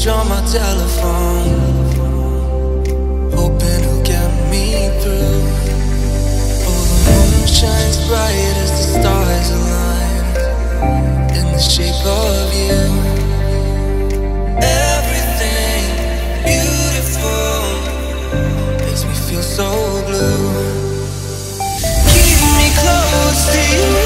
message on my telephone, hoping to get me through. Oh, the moon shines bright as the stars align in the shape of you. Everything beautiful makes me feel so blue. Keep me close to you.